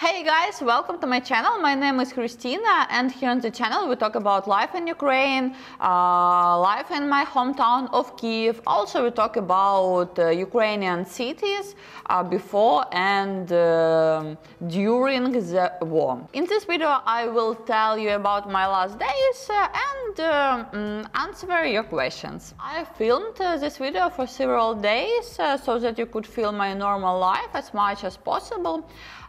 Hey guys, welcome to my channel. My name is Khrystyna and here on the channel we talk about life in Ukraine, uh, life in my hometown of Kiev. Also we talk about uh, Ukrainian cities uh, before and uh, during the war. In this video I will tell you about my last days uh, and um, answer your questions. I filmed uh, this video for several days so that you could feel my normal life as much as possible.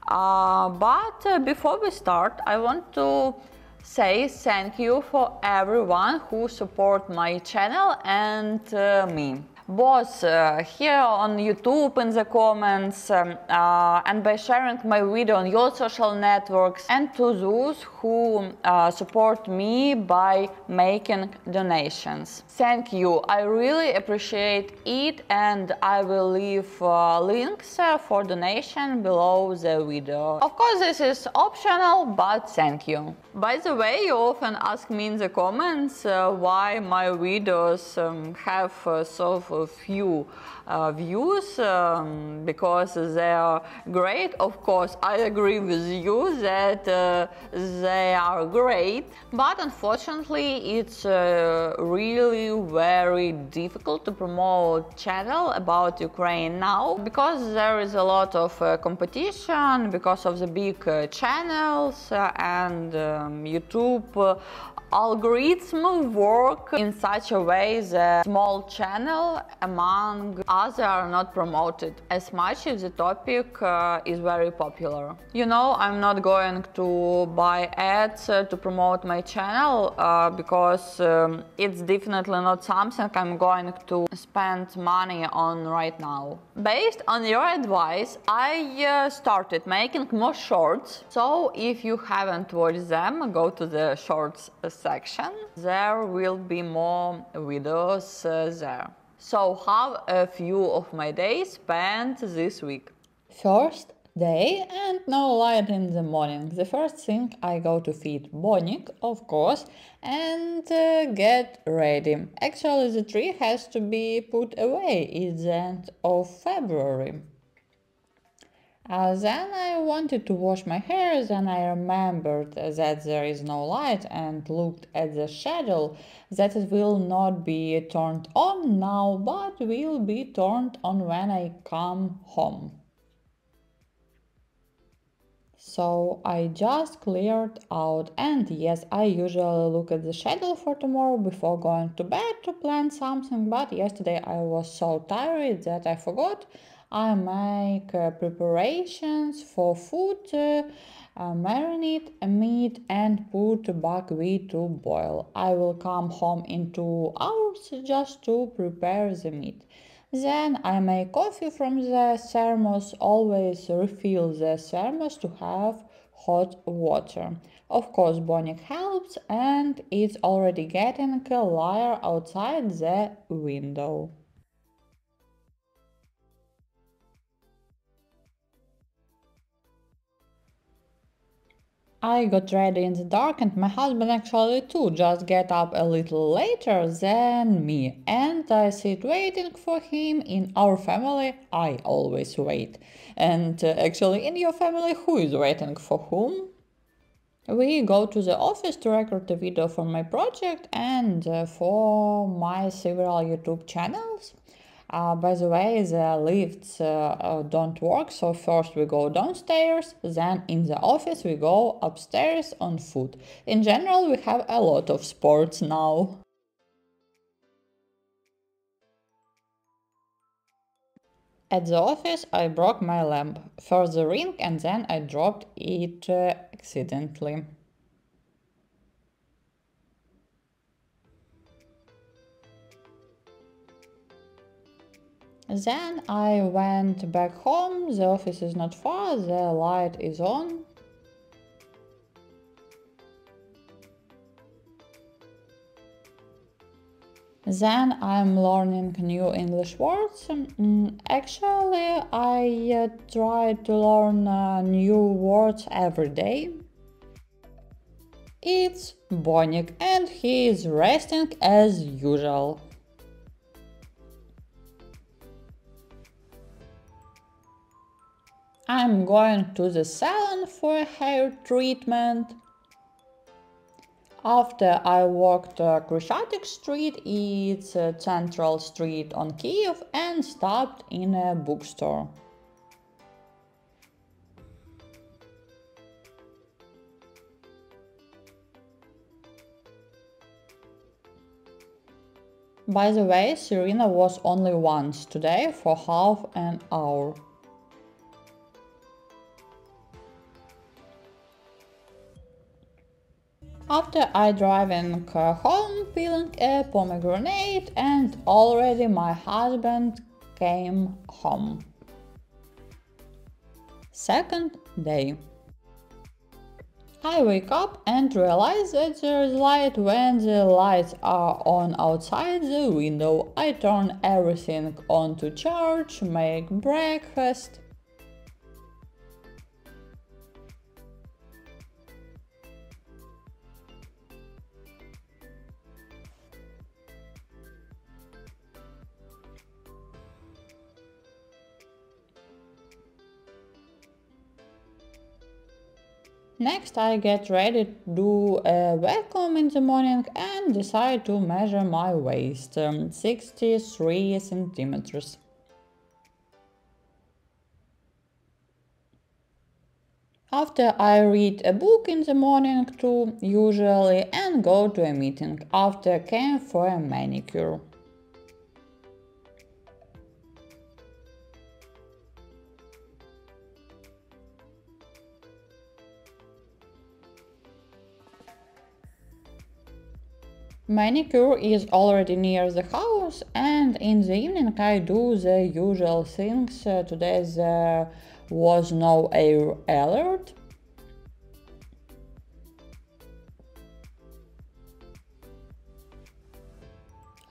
Uh, but uh, before we start, I want to say thank you for everyone who support my channel and uh, me both uh, here on YouTube in the comments um, uh, and by sharing my video on your social networks and to those who uh, support me by making donations. Thank you, I really appreciate it and I will leave uh, links uh, for donation below the video. Of course this is optional, but thank you. By the way, you often ask me in the comments uh, why my videos um, have so few uh, views um, because they are great. Of course, I agree with you that uh, they are great, but unfortunately, it's uh, really very difficult to promote channel about Ukraine now because there is a lot of competition because of the big channels and um, YouTube algorithm work in such a way that small channel among others are not promoted as much if the topic uh, is very popular. You know, I'm not going to buy ads uh, to promote my channel uh, because um, it's definitely not something I'm going to spend money on right now. Based on your advice, I uh, started making more shorts. So if you haven't watched them, go to the shorts section. There will be more videos uh, there. So how a few of my days spent this week. First day and no light in the morning. The first thing I go to feed Bonik, of course, and uh, get ready. Actually the tree has to be put away, it's the end of February. Uh, then I wanted to wash my hair, then I remembered that there is no light and looked at the shadow that it will not be turned on now, but will be turned on when I come home. So I just cleared out and yes, I usually look at the schedule for tomorrow before going to bed to plan something, but yesterday I was so tired that I forgot I make uh, preparations for food, uh, uh, marinate meat and put buckwheat to boil. I will come home in two hours just to prepare the meat. Then I make coffee from the thermos, always refill the thermos to have hot water. Of course, Bonik helps and it's already getting a liar outside the window. I got ready in the dark and my husband actually too just get up a little later than me and I sit waiting for him. In our family, I always wait. And uh, actually in your family, who is waiting for whom? We go to the office to record the video for my project and uh, for my several YouTube channels. Uh, by the way, the lifts uh, uh, don't work, so first we go downstairs, then in the office we go upstairs on foot. In general, we have a lot of sports now. At the office, I broke my lamp. First the ring and then I dropped it uh, accidentally. Then I went back home, the office is not far, the light is on. Then I'm learning new English words. Mm, actually, I uh, try to learn uh, new words every day. It's Bonik and he is resting as usual. I'm going to the salon for a hair treatment. After I walked uh, Khreshchatyk Street, it's a central street on Kiev and stopped in a bookstore. By the way, Serena was only once today for half an hour. After I drive driving home peeling a pomegranate and already my husband came home. Second day. I wake up and realize that there is light when the lights are on outside the window. I turn everything on to charge, make breakfast. Next I get ready to do a vacuum in the morning and decide to measure my waist, um, 63 centimeters. After I read a book in the morning too, usually, and go to a meeting. After came for a manicure. Manicure is already near the house and in the evening I do the usual things. Uh, today there was no air alert.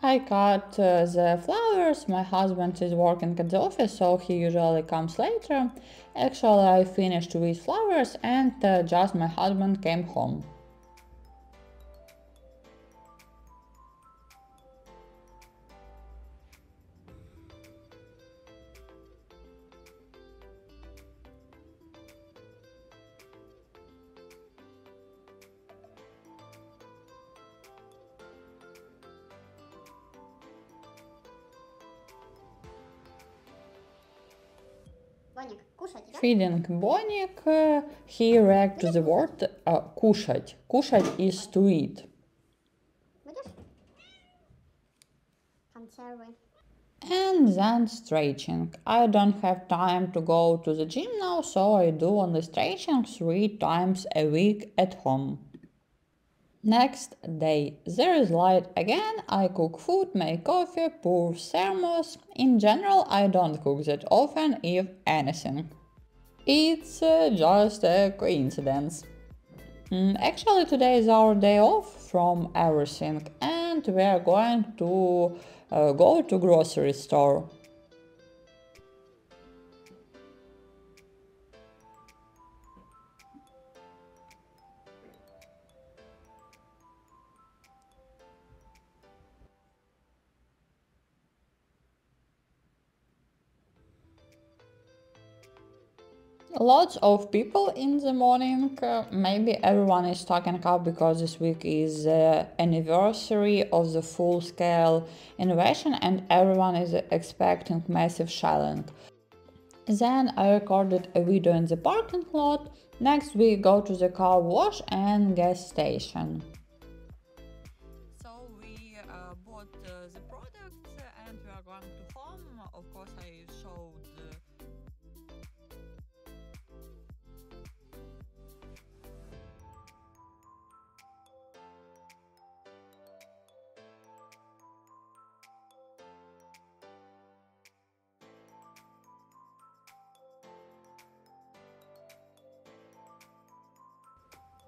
I cut uh, the flowers. My husband is working at the office, so he usually comes later. Actually, I finished with flowers and uh, just my husband came home. Feeding Bonik, uh, he react to the word uh, кушать. Кушать is to eat. And then stretching. I don't have time to go to the gym now, so I do only stretching three times a week at home. Next day, there is light again, I cook food, make coffee, pour thermos. In general, I don't cook that often, if anything. It's uh, just a coincidence. Mm, actually, today is our day off from everything and we are going to uh, go to grocery store. Lots of people in the morning. Maybe everyone is talking up because this week is the anniversary of the full-scale innovation and everyone is expecting massive shelling. Then I recorded a video in the parking lot. Next we go to the car wash and gas station. So we uh, bought uh, the products and we are going to home. Of course I showed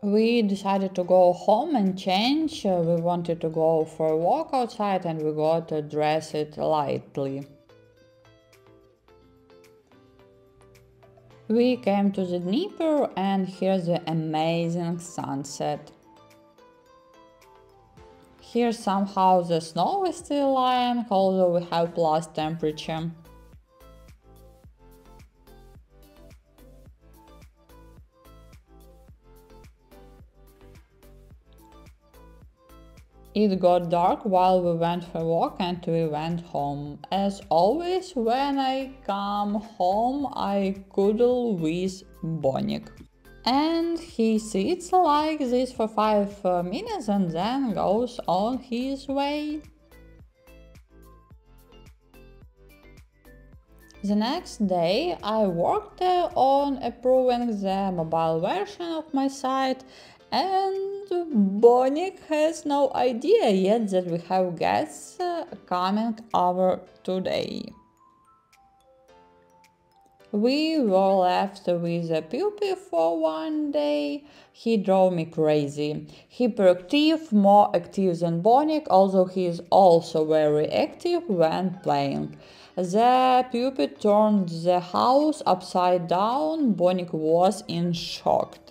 We decided to go home and change. Uh, we wanted to go for a walk outside and we got to dress it lightly. We came to the Dnieper and here's the amazing sunset. Here somehow the snow is still lying, although we have plus temperature. It got dark while we went for a walk and we went home. As always, when I come home, I cuddle with Bonik. And he sits like this for 5 uh, minutes and then goes on his way. The next day I worked uh, on improving the mobile version of my site and Bonik has no idea yet that we have guests uh, coming over today. We were left with a puppy for one day. He drove me crazy. Hyperactive, more active than Bonik, although he is also very active when playing. The puppy turned the house upside down. Bonik was in shock.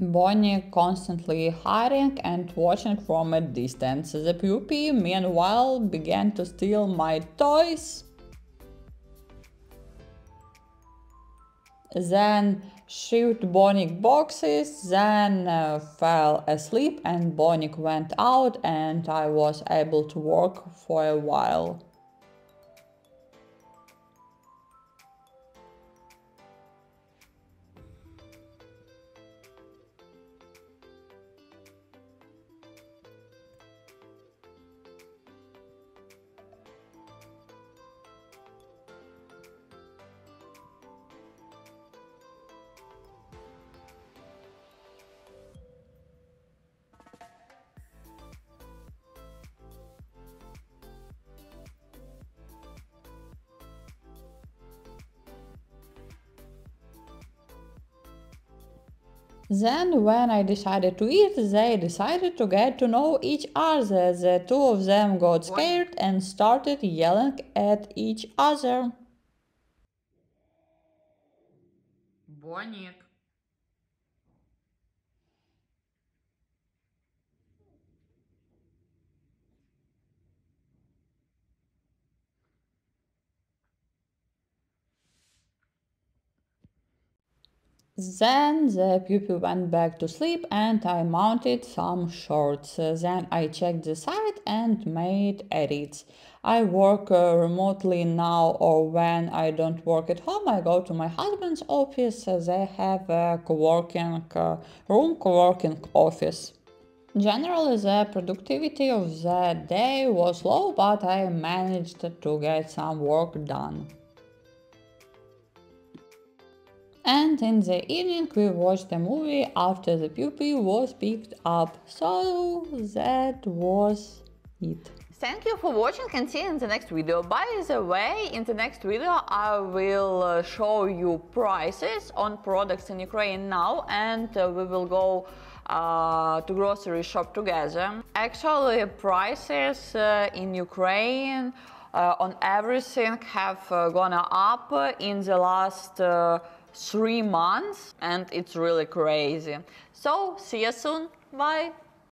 Bonnie constantly hiding and watching from a distance. The puppy, meanwhile, began to steal my toys. Then shoot Bonnie boxes, then uh, fell asleep and Bonnie went out and I was able to work for a while. Then when I decided to eat, they decided to get to know each other. The two of them got scared and started yelling at each other. Bonnie. Then the pupil went back to sleep and I mounted some shorts. Then I checked the site and made edits. I work uh, remotely now or when I don't work at home I go to my husband's office. They have a co-working uh, room, co-working office. Generally the productivity of the day was low but I managed to get some work done. And in the evening we watched a movie after the puppy was picked up. So that was it. Thank you for watching and see you in the next video. By the way, in the next video I will uh, show you prices on products in Ukraine now and uh, we will go uh, to grocery shop together. Actually, prices uh, in Ukraine uh, on everything have uh, gone up in the last three months and it's really crazy. So see you soon. Bye.